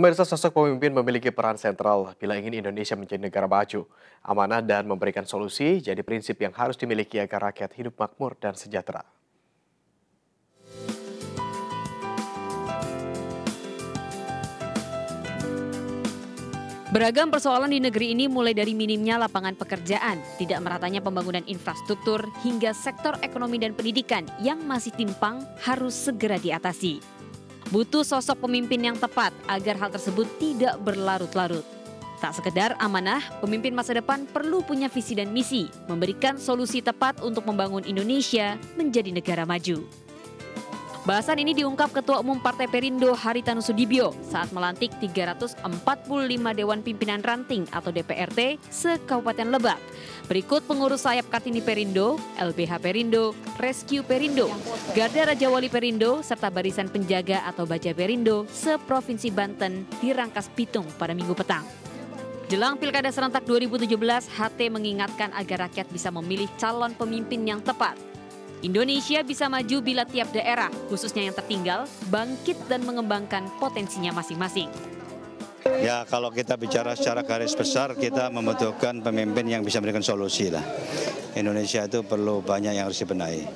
Pemirsa sosok pemimpin memiliki peran sentral bila ingin Indonesia menjadi negara maju. Amanah dan memberikan solusi jadi prinsip yang harus dimiliki agar rakyat hidup makmur dan sejahtera. Beragam persoalan di negeri ini mulai dari minimnya lapangan pekerjaan, tidak meratanya pembangunan infrastruktur, hingga sektor ekonomi dan pendidikan yang masih timpang harus segera diatasi. Butuh sosok pemimpin yang tepat agar hal tersebut tidak berlarut-larut. Tak sekedar amanah, pemimpin masa depan perlu punya visi dan misi, memberikan solusi tepat untuk membangun Indonesia menjadi negara maju. Bahasan ini diungkap Ketua Umum Partai Perindo Haritanu Sudibyo saat melantik 345 Dewan Pimpinan Ranting atau DPRT se-Kabupaten Lebak. Berikut pengurus sayap Kartini Perindo, LBH Perindo, Rescue Perindo, Garda Raja Wali Perindo, serta Barisan Penjaga atau Baja Perindo se-Provinsi Banten di Rangkas Bitung pada minggu petang. Jelang Pilkada Serentak 2017, HT mengingatkan agar rakyat bisa memilih calon pemimpin yang tepat Indonesia bisa maju bila tiap daerah, khususnya yang tertinggal, bangkit dan mengembangkan potensinya masing-masing. Ya kalau kita bicara secara garis besar kita membutuhkan pemimpin yang bisa memberikan solusi lah. Indonesia itu perlu banyak yang harus dibenahi.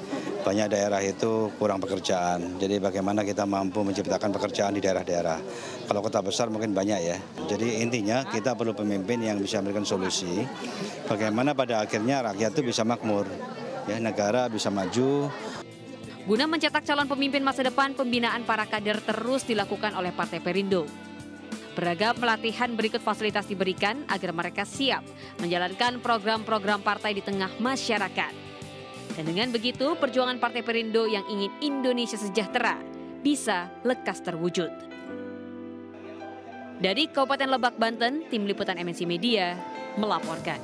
Banyak daerah itu kurang pekerjaan. Jadi bagaimana kita mampu menciptakan pekerjaan di daerah-daerah. Kalau kota besar mungkin banyak ya. Jadi intinya kita perlu pemimpin yang bisa memberikan solusi. Bagaimana pada akhirnya rakyat itu bisa makmur ya negara bisa maju. Guna mencetak calon pemimpin masa depan, pembinaan para kader terus dilakukan oleh Partai Perindo. Beragam pelatihan berikut fasilitas diberikan agar mereka siap menjalankan program-program partai di tengah masyarakat. Dan dengan begitu, perjuangan Partai Perindo yang ingin Indonesia sejahtera bisa lekas terwujud. Dari Kabupaten Lebak, Banten, Tim Liputan MNC Media melaporkan.